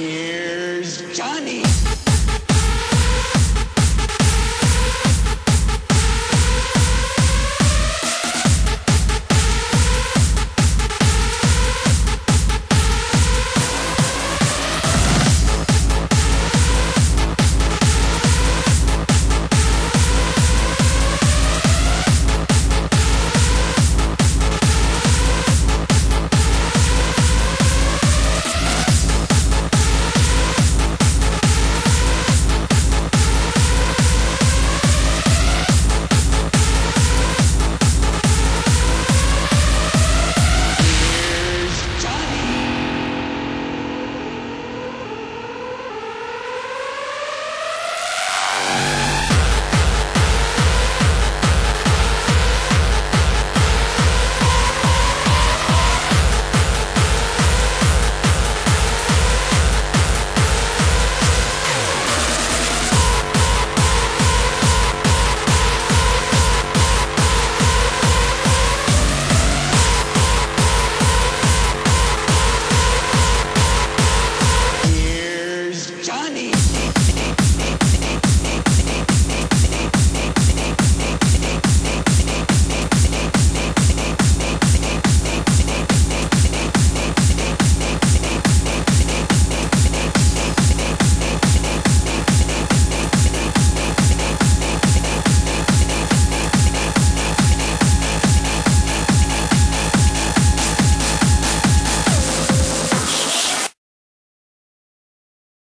Here's Johnny.